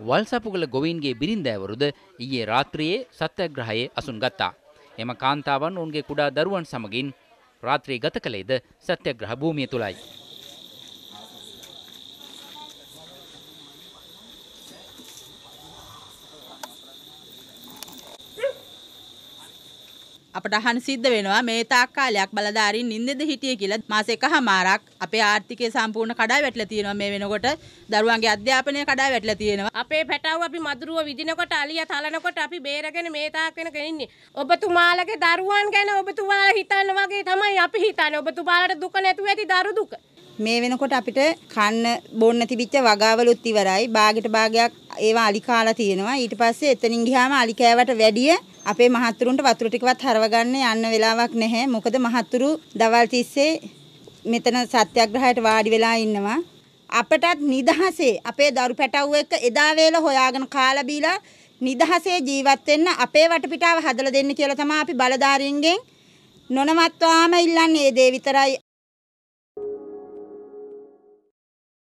වල්සපුගල ගොවීන්ගේ බිරින්දෑවරුද ඊයේ රාත්‍රියේ සත්‍යග්‍රහයේ අසුන් ගත්තා. එම කාන්තාවන් ඔවුන්ගේ කුඩා දරුවන් සමගින් රාත්‍රී ගත කළේද සත්‍යග්‍රහ භූමිය තුළයි. අපට අහන්න සිද්ධ වෙනවා මේ තාක් කාලයක් බලධාරීන් නින්දෙද හිටියේ කියලා. මාස එකහමාරක් අපේ ආර්ථිකය සම්පූර්ණ කඩා වැටලා තියෙනවා. මේ වෙනකොට දරුවන්ගේ අධ්‍යාපනය කඩා වැටලා තියෙනවා. අපේ පැටව් අපි මදුරුව විදිනකොට අලිය තලනකොට අපි බේරගෙන මේ තාක් වෙන කෙනින්නේ ඔබතුමාලගේ දරුවන් ගැන ඔබතුමාලා හිතන්න වගේ තමයි අපි හිතන්නේ. ඔබතුමාලට දුක නැතුව ඇති දරු දුක. මේ වෙනකොට අපිට කන්න බොන්න තිබිච්ච වගාවලුත් ඉවරයි. බාගෙට භාගයක් ඒවා අලි කාලා තියෙනවා. ඊට පස්සේ එතනින් ගියාම අලි කෑවට වැඩිය අපේ මහත්තුරුන්ට වතුර ටිකවත් හරව ගන්න යන්න වෙලාවක් නැහැ. මොකද මහත්තුරු දවල් තිස්සේ මෙතන සත්‍යග්‍රහයට වාඩි වෙලා ඉන්නවා. අපටත් නිදහසේ අපේ දරු පැටව් එක්ක එදා වේල හොයාගෙන කාලා බීලා නිදහසේ ජීවත් වෙන්න අපේ වටපිටාව හදලා දෙන්න කියලා තමයි අපි බලධාරීන්ගෙන් නොනවත්වාම ඉල්ලන්නේ ඒ දේ විතරයි